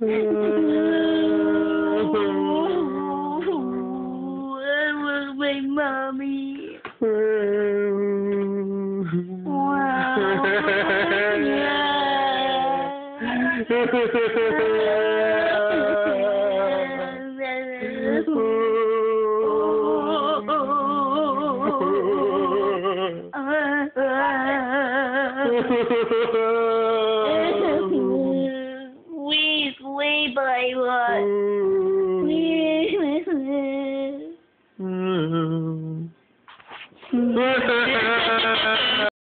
Oley mommy. Wait, Hey, boy, what? Mm. Mm.